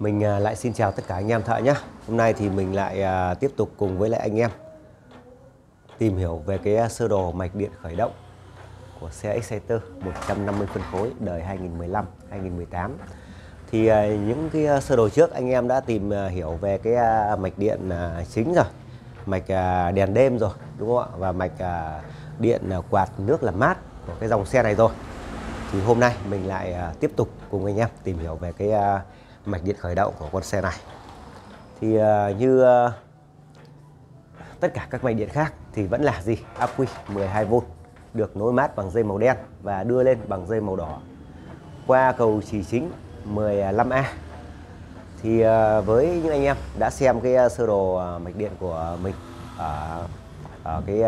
Mình à, lại xin chào tất cả anh em thợ nhé. Hôm nay thì mình lại à, tiếp tục cùng với lại anh em tìm hiểu về cái à, sơ đồ mạch điện khởi động của xe Exciter 150 phân khối đời 2015 2018. Thì những cái sơ đồ trước anh em đã tìm hiểu về cái mạch điện chính rồi, mạch đèn đêm rồi đúng không ạ? Và mạch điện quạt nước làm mát của cái dòng xe này rồi. Thì hôm nay mình lại tiếp tục cùng anh em tìm hiểu về cái mạch điện khởi động của con xe này. Thì uh, như uh, tất cả các mạch điện khác thì vẫn là gì? Ắc quy 12V được nối mát bằng dây màu đen và đưa lên bằng dây màu đỏ. Qua cầu chỉ chính 15A thì uh, với những anh em đã xem cái uh, sơ đồ uh, mạch điện của mình ở ở cái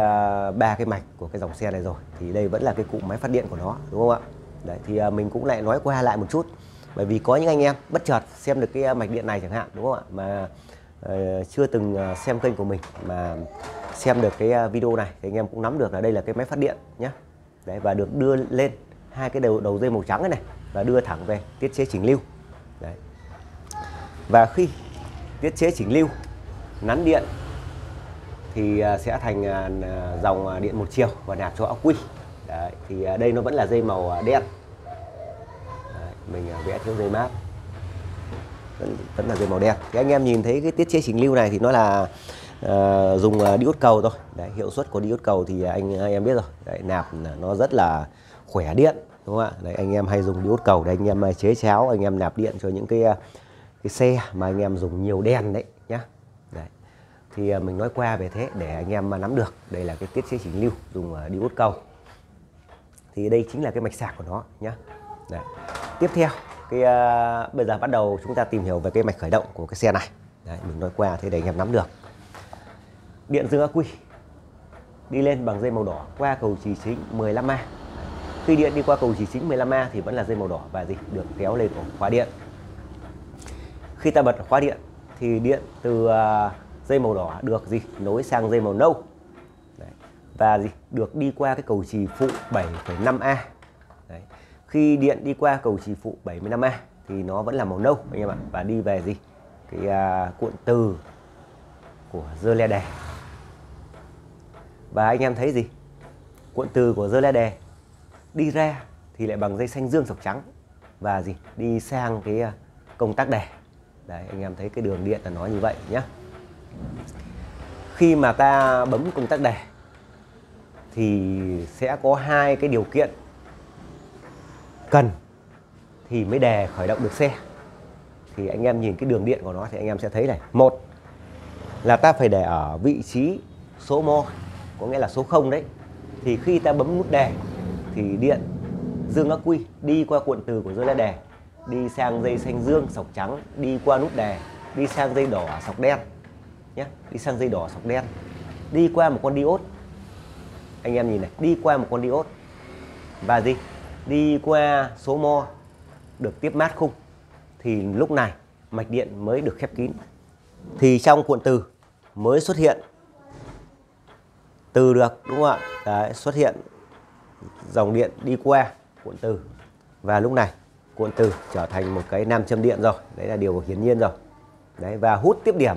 ba uh, cái mạch của cái dòng xe này rồi thì đây vẫn là cái cụm máy phát điện của nó đúng không ạ? Đấy thì uh, mình cũng lại nói qua lại một chút bởi vì có những anh em bất chợt xem được cái à, mạch điện này chẳng hạn đúng không ạ? Mà uh, chưa từng à, xem kênh của mình mà xem được cái à, video này thì anh em cũng nắm được là đây là cái máy phát điện nhé đấy và được đưa lên hai cái đầu đầu dây màu trắng này, này và đưa thẳng về tiết chế chỉnh lưu. Đấy. Và khi tiết chế chỉnh lưu nắn điện thì sẽ thành dòng điện một chiều và nạp cho ắc quy. Đấy, thì đây nó vẫn là dây màu đen mình à, vẽ thiếu dây mát vẫn, vẫn là dây màu đen. Thì anh em nhìn thấy cái tiết chế chỉnh lưu này thì nó là uh, dùng à, uh, diode cầu thôi. Đấy, hiệu suất của diode cầu thì anh, anh em biết rồi. Đấy, nạp nó rất là khỏe điện đúng không ạ? Đấy, anh em hay dùng diode cầu để anh em chế cháo anh em nạp điện cho những cái cái xe mà anh em dùng nhiều đèn đấy nhá. Đấy. thì mình nói qua về thế để anh em mà nắm được. Đây là cái tiết chế chỉnh lưu dùng uh, diode cầu. Thì đây chính là cái mạch sạc của nó nhá. Đấy tiếp theo cái uh, bây giờ bắt đầu chúng ta tìm hiểu về cái mạch khởi động của cái xe này. Đấy, mình nói qua thế để anh em nắm được. Điện dương quy đi lên bằng dây màu đỏ qua cầu trì chính 15A khi điện đi qua cầu trì chính 15A thì vẫn là dây màu đỏ và gì? Được kéo lên ổ khóa điện. Khi ta bật khóa điện thì điện từ uh, dây màu đỏ được gì? Nối sang dây màu nâu. Đấy. và gì? Được đi qua cái cầu trì phụ 7,5A khi điện đi qua cầu trì phụ 75A thì nó vẫn là màu nâu anh em ạ. Và đi về gì? Cái à, cuộn từ của dơ le đè. Và anh em thấy gì? Cuộn từ của dơ le đè đi ra thì lại bằng dây xanh dương sọc trắng. Và gì? Đi sang cái à, công tắc đè. Đấy anh em thấy cái đường điện là nó như vậy nhé khi mà ta bấm công tắc đè thì sẽ có hai cái điều kiện cần thì mới đề khởi động được xe. Thì anh em nhìn cái đường điện của nó thì anh em sẽ thấy này. Một là ta phải để ở vị trí số mo có nghĩa là số 0 đấy. Thì khi ta bấm nút đề thì điện dương ắc quy đi qua cuộn từ của dây la đề đi sang dây xanh dương, sọc trắng, đi qua nút đề đi sang dây đỏ, sọc đen nhé. Đi sang dây đỏ, sọc đen. Đi qua một con diode. Anh em nhìn này, đi qua một con diode. Và gì? Đi qua số mo được tiếp mát khung thì lúc này mạch điện mới được khép kín. Thì trong cuộn từ mới xuất hiện từ được đúng không ạ? Đấy, xuất hiện dòng điện đi qua cuộn từ. Và lúc này cuộn từ trở thành một cái nam châm điện rồi. Đấy là điều hiển nhiên rồi. Đấy và hút tiếp điểm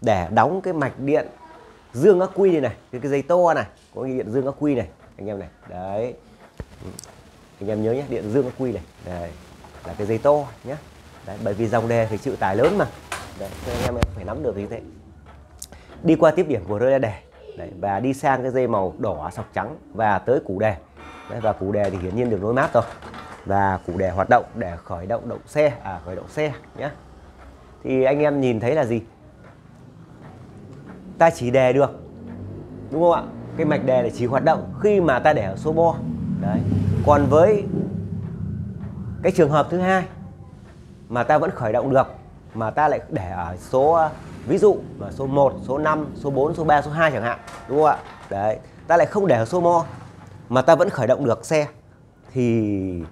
để đóng cái mạch điện dương ắc quy này này cái, cái dây to này có cái điện dương ắc quy này anh em này. Đấy anh em nhớ nhé điện dương quy này đây là cái dây to nhé. Đấy, bởi vì dòng đề phải chịu tải lớn mà. Đấy, cho anh em phải nắm được như thế. Đi qua tiếp điểm của rơi đề đấy, và đi sang cái dây màu đỏ sọc trắng và tới củ đề đấy, và củ đề thì hiển nhiên được nối mát rồi. Và củ đề hoạt động để khởi động động xe à khởi động xe nhé. Thì anh em nhìn thấy là gì? Ta chỉ đề được đúng không ạ? Cái mạch đề này chỉ hoạt động khi mà ta để ở số bo. Đấy còn với cái trường hợp thứ hai mà ta vẫn khởi động được mà ta lại để ở số ví dụ là số 1, số 5, số 4, số 3, số 2 chẳng hạn đúng không ạ? Đấy ta lại không để ở số mo mà ta vẫn khởi động được xe thì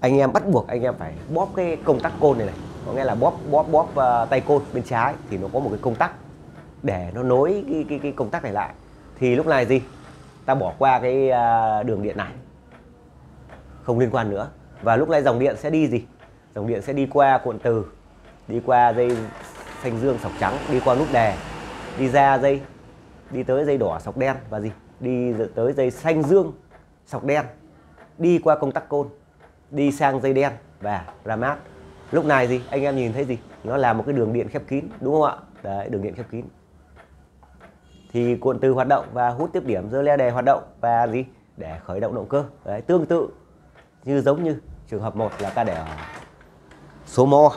anh em bắt buộc anh em phải bóp cái công tắc côn này này. Có nghĩa là bóp bóp bóp uh, tay côn bên trái thì nó có một cái công tắc để nó nối cái cái, cái công tắc này lại. Thì lúc này gì? Ta bỏ qua cái uh, đường điện này không liên quan nữa. Và lúc này dòng điện sẽ đi gì? Dòng điện sẽ đi qua cuộn từ, đi qua dây xanh dương sọc trắng, đi qua nút đề đi ra dây, đi tới dây đỏ sọc đen và gì? Đi tới dây xanh dương sọc đen, đi qua công tắc côn, đi sang dây đen và ra mát. Lúc này gì? Anh em nhìn thấy gì? Nó là một cái đường điện khép kín, đúng không ạ? Đấy, đường điện khép kín. Thì cuộn từ hoạt động và hút tiếp điểm, dơ le đề hoạt động và gì? Để khởi động động cơ. Đấy, tương tự như giống như trường hợp một là ta để ở số mo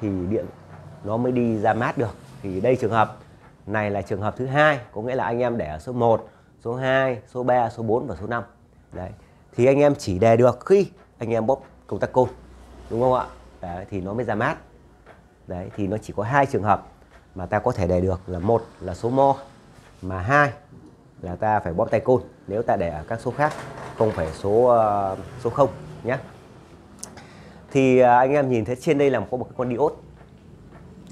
thì điện nó mới đi ra mát được. Thì đây trường hợp này là trường hợp thứ hai có nghĩa là anh em để ở số 1 số 2 số 3 số 4 và số 5 đấy thì anh em chỉ đề được khi anh em bóp công tắc côn đúng không ạ? Đấy, thì nó mới ra mát. Đấy thì nó chỉ có hai trường hợp mà ta có thể đề được là một là số mo mà hai là ta phải bóp tay côn nếu ta để ở các số khác không phải số uh, số 0 nhé thì uh, anh em nhìn thấy trên đây là có một con diode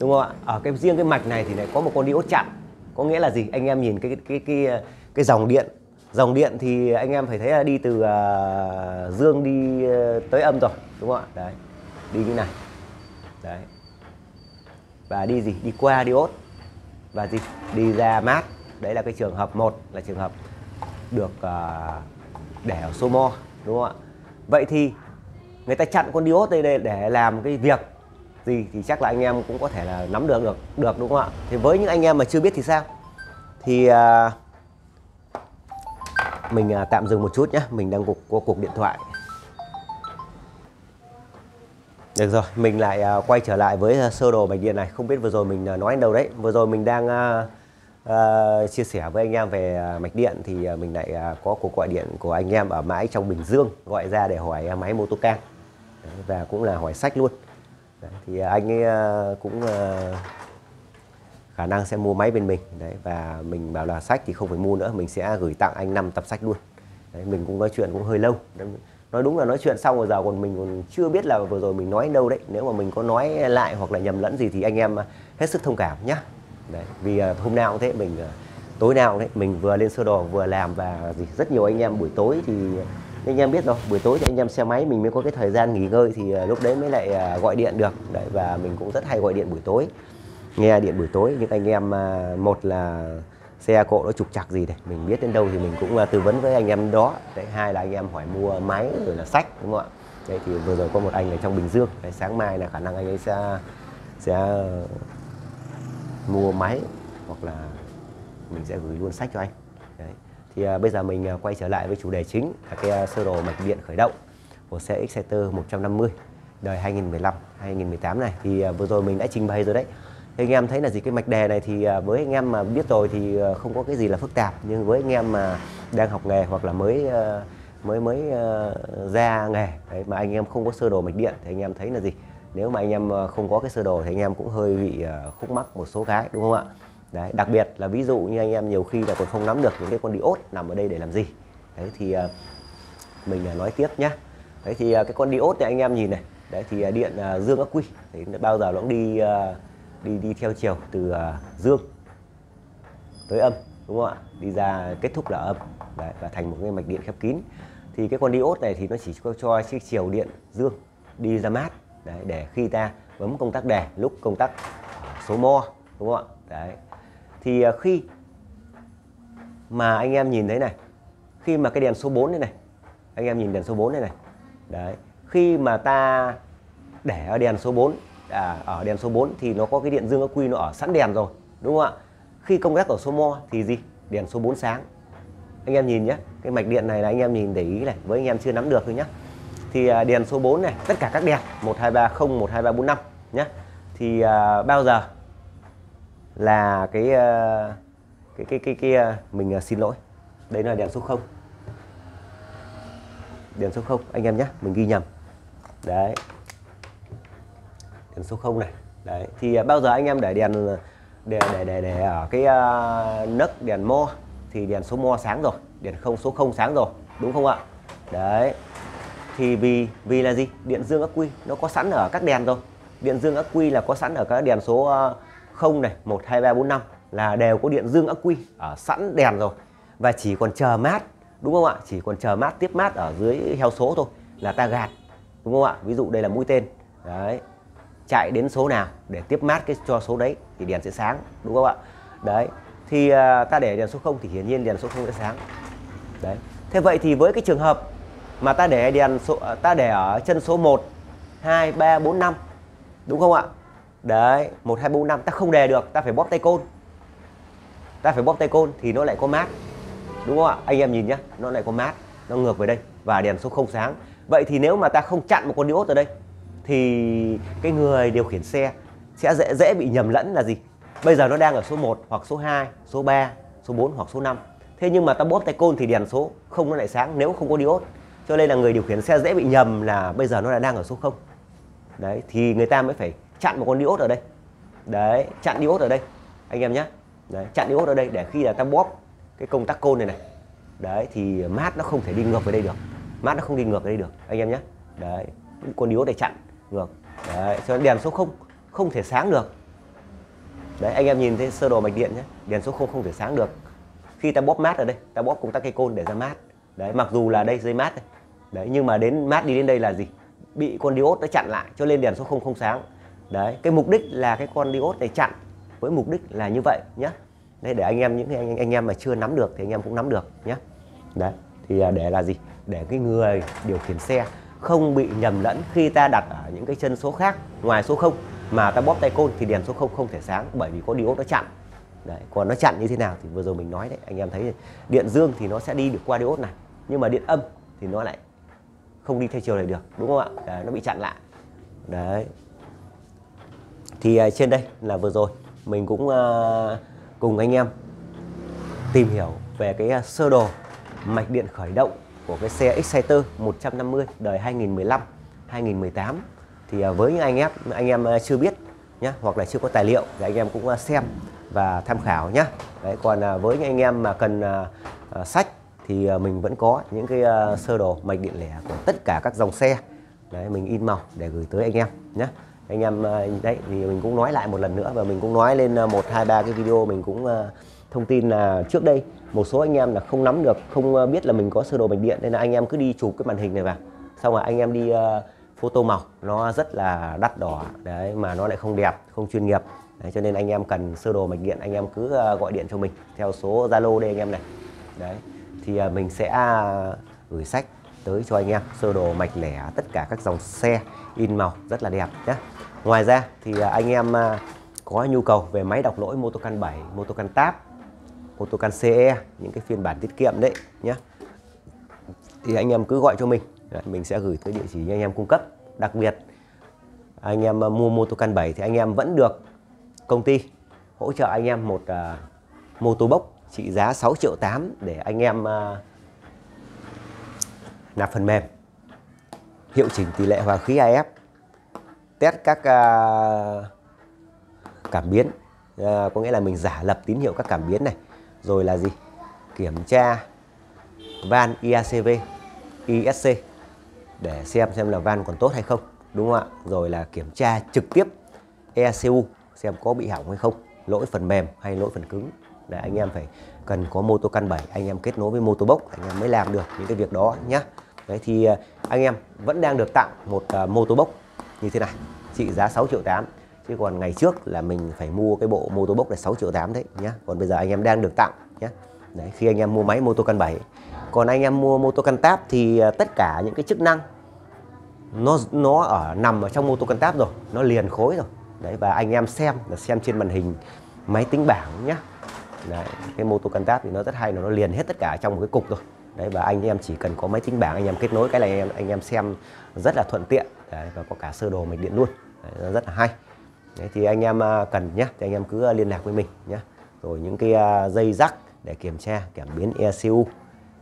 đúng không ạ? Ở cái riêng cái mạch này thì lại có một con diode chặn có nghĩa là gì? Anh em nhìn cái cái cái cái, cái dòng điện. Dòng điện thì anh em phải thấy là đi từ uh, dương đi uh, tới âm rồi đúng không ạ? Đấy đi như này. Đấy. Và đi gì? Đi qua diode. Và gì? Đi ra mát. Đấy là cái trường hợp một là trường hợp được uh, để ở số mo đúng không ạ? Vậy thì người ta chặn con diode đây để làm cái việc gì thì chắc là anh em cũng có thể là nắm được được được đúng không ạ? Thì với những anh em mà chưa biết thì sao? Thì à, mình à, tạm dừng một chút nhé mình đang cục có cuộc điện thoại. Được rồi mình lại à, quay trở lại với à, sơ đồ mạch điện này. Không biết vừa rồi mình à, nói đến đâu đấy. Vừa rồi mình đang à, uh, chia sẻ với anh em về à, mạch điện thì à, mình lại uh, có cuộc gọi điện của anh em ở mãi trong Bình Dương gọi ra để hỏi máy mô tô can và cũng là hỏi sách luôn. Đấy, thì anh ấy uh, cũng uh, khả năng sẽ mua máy bên mình. Đấy và mình bảo là sách thì không phải mua nữa mình sẽ gửi tặng anh năm tập sách luôn. Đấy, mình cũng nói chuyện cũng hơi lâu. Đấy, nói đúng là nói chuyện xong rồi giờ còn mình còn chưa biết là vừa rồi mình nói đâu đấy. Nếu mà mình có nói lại hoặc là nhầm lẫn gì thì anh em hết sức thông cảm nhé đấy vì uh, hôm nào cũng thế mình uh, tối nào đấy mình vừa lên sơ đồ vừa làm và gì rất nhiều anh em buổi tối thì anh em biết rồi buổi tối thì anh em xe máy mình mới có cái thời gian nghỉ ngơi thì uh, lúc đấy mới lại uh, gọi điện được. Đấy và mình cũng rất hay gọi điện buổi tối nghe điện buổi tối. Những anh em uh, một là xe cộ nó trục chặt gì đấy mình biết đến đâu thì mình cũng uh, tư vấn với anh em đó. Đấy hai là anh em hỏi mua máy rồi là sách đúng không ạ? Đây thì vừa rồi có một anh ở trong Bình Dương. Đấy, sáng mai là khả năng anh ấy sẽ sẽ mua máy hoặc là mình sẽ gửi luôn sách cho anh. Đấy. thì à, bây giờ mình à, quay trở lại với chủ đề chính là cái à, sơ đồ mạch điện khởi động của xe Exciter 150 đời 2015 2018 này. Thì à, vừa rồi mình đã trình bày rồi đấy. Thì anh em thấy là gì? Cái mạch đề này thì à, với anh em mà biết rồi thì à, không có cái gì là phức tạp. Nhưng với anh em mà đang học nghề hoặc là mới à, mới mới uh, ra nghề đấy, mà anh em không có sơ đồ mạch điện thì anh em thấy là gì? Nếu mà anh em ờ, không có cái sơ đồ thì anh em cũng hơi bị ờ, khúc mắc một số cái đúng không ạ? Đấy đặc biệt là ví dụ như anh em nhiều khi là còn không nắm được những cái con diode nằm ở đây để làm gì. Đấy thì ờ, mình nói tiếp nhé đấy thì cái con diode này anh em nhìn này đấy thì điện dương ắc quy. Thì bao giờ nó cũng đi đi đi theo chiều từ dương tới âm đúng không ạ? Đi ra kết thúc là âm. Đấy, và thành một cái mạch điện khép kín. Thì cái con diode này thì nó chỉ cho, cho chiếc chiều điện dương đi ra mát đấy, để khi ta bấm công tắc đề lúc công tắc ờ, số mo đúng không ạ? Đấy. Thì ờ, khi mà anh em nhìn thấy này khi mà cái đèn số 4 này này anh em nhìn đèn số 4 này này. Đấy khi mà ta để ở đèn số 4 à, ở đèn số 4 thì nó có cái điện dương ắc quy nó ở sẵn đèn rồi đúng không ạ? Khi công tắc ở số mo thì gì? Đèn số 4 sáng. Anh em nhìn nhé cái mạch điện này là anh em nhìn để ý này với anh em chưa nắm được thôi nhé thì à, đèn số 4 này tất cả các đèn 1230 12345 nhé thì à, bao giờ là cái à, cái cái cái, cái, mình xin lỗi. Đây là đèn số 0 đèn số 0 anh em nhé mình ghi nhầm. Đấy. Đèn số 0 này. Đấy thì bao giờ anh em để đèn để để để, để ở cái uh, nấc đèn mo thì đèn số mo sáng rồi đèn không số 0 sáng rồi đúng không ạ? Đấy thì vì vì là gì? Điện dương ắc quy, nó có sẵn ở các đèn rồi. Điện dương ắc quy là có sẵn ở các đèn số ờ, 0 này 1 2 3 4 5 là đều có điện dương ắc quy ở sẵn đèn rồi. Và chỉ còn chờ mát, đúng không ạ? Chỉ còn chờ mát, tiếp mát ở dưới heo số thôi là ta gạt, đúng không ạ? Ví dụ đây là mũi tên. Đấy. Chạy đến số nào để tiếp mát cái cho số đấy thì đèn sẽ sáng, đúng không ạ? Đấy. Thì ờ, ta để đèn số 0 thì hiển nhiên đèn số 0 sẽ sáng. Đấy. Thế vậy thì với cái trường hợp mà ta để đèn số, ta để ở chân số 1 2 3 4 5 đúng không ạ? Đấy 1 2 4 5 ta không đề được, ta phải bóp tay côn. Ta phải bóp tay côn thì nó lại có mát. Đúng không ạ? Anh em nhìn nhá, nó lại có mát. Nó ngược về đây và đèn số không sáng. Vậy thì nếu mà ta không chặn một con diode ở đây, thì cái người điều khiển xe sẽ dễ dễ bị nhầm lẫn là gì? Bây giờ nó đang ở số 1 hoặc số 2 số 3 số 4 hoặc số 5 thế nhưng mà ta bóp tay côn thì đèn số không, nó lại sáng nếu không có diode cho nên là người điều khiển xe dễ bị nhầm là bây giờ nó là đang ở số 0 đấy, thì người ta mới phải chặn một con diode ở đây. Đấy, chặn diode ở đây, anh em nhé. Đấy, chặn diode ở đây để khi là ta bóp cái công tắc côn này này. Đấy, thì mát nó không thể đi ngược về đây được. Mát nó không đi ngược về đây được, anh em nhé. Đấy, con diode để chặn, ngược. Đấy, cho nên đèn số 0 không thể sáng được. Đấy, anh em nhìn thấy sơ đồ mạch điện nhé. Đèn số 0 không thể sáng được. Khi ta bóp mát ở đây, ta bóp công tắc cây côn để ra mát. Đấy, mặc dù là đây dây mát này đấy nhưng mà đến mát đi đến đây là gì? Bị con diode nó chặn lại cho nên đèn số không không sáng. Đấy cái mục đích là cái con diode này chặn với mục đích là như vậy nhé đấy để anh em những anh, anh em mà chưa nắm được thì anh em cũng nắm được nhé đấy thì à, để là gì? Để cái người điều khiển xe không bị nhầm lẫn khi ta đặt ở những cái chân số khác ngoài số 0 mà ta bóp tay côn thì đèn số 0 không thể sáng bởi vì có diode nó chặn. Đấy còn nó chặn như thế nào thì vừa rồi mình nói đấy. Anh em thấy điện dương thì nó sẽ đi được qua diode này nhưng mà điện âm thì nó lại không đi theo chiều này được đúng không ạ? Đấy, nó bị chặn lại. Đấy. Thì uh, trên đây là vừa rồi mình cũng uh, cùng anh em tìm hiểu về cái uh, sơ đồ mạch điện khởi động của cái xe Exciter 150 đời 2015 2018 thì uh, với những anh em anh em uh, chưa biết nhé hoặc là chưa có tài liệu thì anh em cũng uh, xem và tham khảo nhé đấy còn uh, với những anh em mà cần uh, uh, sách thì à, mình vẫn có những cái à, sơ đồ mạch điện lẻ của tất cả các dòng xe. Đấy mình in màu để gửi tới anh em nhé anh em à, đấy thì mình cũng nói lại một lần nữa và mình cũng nói lên một hai ba cái video mình cũng thông tin là trước đây. Một số anh em là không nắm được không biết là mình có sơ đồ mạch điện nên là anh em cứ đi chụp cái màn hình này vào. Xong rồi anh em đi photo màu nó rất là đắt đỏ đấy mà nó lại không đẹp không chuyên nghiệp. Đấy, cho nên anh em cần sơ đồ mạch điện anh em cứ gọi điện cho mình theo số zalo đây anh em này. Đấy thì à, mình sẽ à, gửi sách tới cho anh em. Sơ đồ mạch lẻ tất cả các dòng xe in màu rất là đẹp nhé ngoài ra thì à, anh em có nhu cầu về máy đọc lỗi Motocan 7, Motocan Tab, Motocan CE những cái phiên bản tiết kiệm đấy nhé thì anh em cứ gọi cho mình mình sẽ gửi tới địa chỉ anh em cung cấp. Đặc biệt anh em mua Motocan 7 thì anh em vẫn được công ty hỗ trợ anh em một uh, bốc trị giá 6 triệu 8 để anh em uh, nạp phần mềm. Hiệu chỉnh tỷ lệ hòa khí AF test các uh, cảm biến. Uh, có nghĩa là mình giả lập tín hiệu các cảm biến này. Rồi là gì? Kiểm tra van IACV ISC để xem xem là van còn tốt hay không đúng không ạ? Rồi là kiểm tra trực tiếp ECU xem có bị hỏng hay không lỗi phần mềm hay lỗi phần cứng đấy anh em phải cần có mô tô căn 7 anh em kết nối với mô tô bốc anh em mới làm được những cái việc đó nhé đấy thì à, anh em vẫn đang được tặng một uh, bốc như thế này. Trị giá 6 triệu 8 chứ còn ngày trước là mình phải mua cái bộ mô tô bốc là 6 triệu 8 đấy nhá. Còn bây giờ anh em đang được tặng nhé đấy khi anh em mua máy mô tô căn 7 còn anh em mua mô tô căn tab thì uh, tất cả những cái chức năng nó nó ở nằm ở trong mô tô căn tab rồi nó liền khối rồi. Đấy và anh em xem là xem trên màn hình máy tính bảng nhá đấy, cái mô tô căn thì nó rất hay là nó liền hết tất cả trong một cái cục rồi đấy và anh em chỉ cần có máy tính bảng anh em kết nối cái này anh em anh em xem rất là thuận tiện. Đấy, và có cả sơ đồ mạch điện luôn. Đấy, nó rất là hay. Đấy, thì anh em à, cần nhé thì anh em cứ à, liên lạc với mình nhé rồi những cái à, dây rắc để kiểm tra cảm biến ECU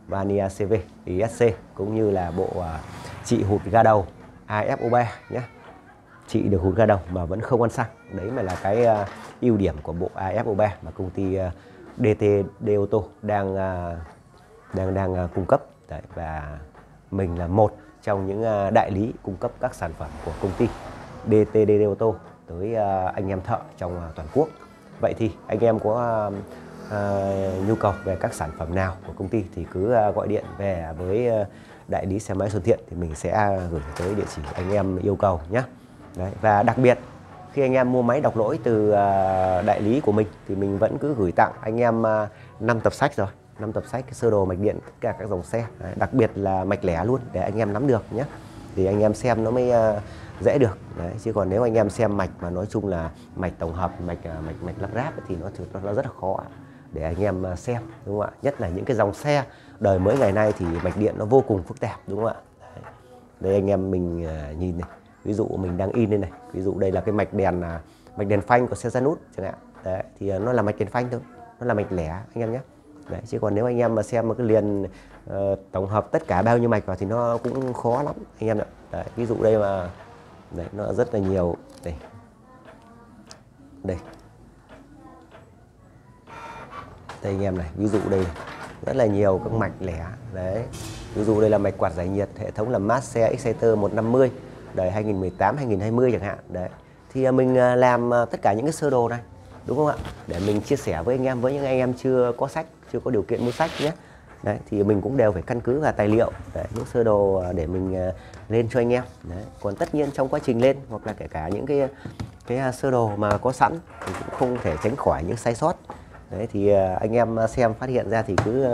Vania CV ISC cũng như là bộ trị hụt ga đầu AFO3 nhé trị được hụt ga đầu mà vẫn không ăn xăng. Đấy mà là cái uh, ưu điểm của bộ AFO3 mà công ty DT ô tô đang đang đang cung cấp. Đấy, và mình là một trong những à, đại lý cung cấp các sản phẩm của công ty DTDD ô tô tới à, anh em thợ trong toàn quốc. Vậy thì anh em có uh, nhu cầu về các sản phẩm nào của công ty thì cứ gọi điện về với đại lý xe máy Xuân Thiện thì mình sẽ gửi tới địa chỉ anh em yêu cầu nhé Đấy, và đặc biệt khi anh em mua máy đọc lỗi từ à, đại lý của mình thì mình vẫn cứ gửi tặng anh em à, 5 tập sách rồi năm tập sách sơ đồ mạch điện tất cả các dòng xe. Đặc biệt là mạch lẻ luôn để anh em nắm được nhé. Thì anh em xem nó mới à, dễ được. Đấy, chứ còn nếu anh em xem mạch mà nói chung là mạch tổng hợp mạch mạch mạch lắp ráp thì nó nó, nó rất là khó để anh em xem đúng không ạ? Nhất là những cái dòng xe đời mới ngày nay thì mạch điện nó vô cùng phức tạp đúng không ạ? Đấy. đây anh em mình nhìn này ví dụ mình đang in đây này ví dụ đây là cái mạch đèn là mạch đèn phanh của xe Janus chẳng hạn. Đấy thì à, nó là mạch đèn phanh thôi nó là mạch lẻ anh em nhé. Đấy chứ còn nếu anh em mà xem một cái liền uh, tổng hợp tất cả bao nhiêu mạch vào thì nó cũng khó lắm anh em ạ. Đấy, ví dụ đây mà đấy nó rất là nhiều đây. Đây. Đây anh em này ví dụ đây rất là nhiều các mạch lẻ đấy. Ví dụ đây là mạch quạt giải nhiệt hệ thống là Master Exciter 150 đời 2018 2020 chẳng hạn. Đấy. Thì à, mình à, làm à, tất cả những cái sơ đồ này đúng không ạ? Để mình chia sẻ với anh em với những anh em chưa có sách chưa có điều kiện mua sách nhé. Đấy thì mình cũng đều phải căn cứ vào tài liệu đấy, những sơ đồ để mình lên cho anh em. Đấy. Còn tất nhiên trong quá trình lên hoặc là kể cả những cái cái sơ đồ mà có sẵn thì cũng không thể tránh khỏi những sai sót. Đấy thì anh em xem phát hiện ra thì cứ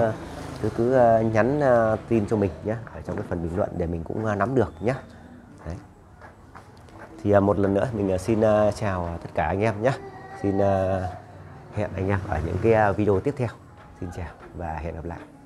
cứ cứ nhắn tin cho mình nhé ở trong cái phần bình luận để mình cũng nắm được nhé thì à, một lần nữa mình à, xin à, chào tất cả anh em nhé. Xin hẹn anh em ở những cái video tiếp theo. Xin chào và hẹn gặp lại.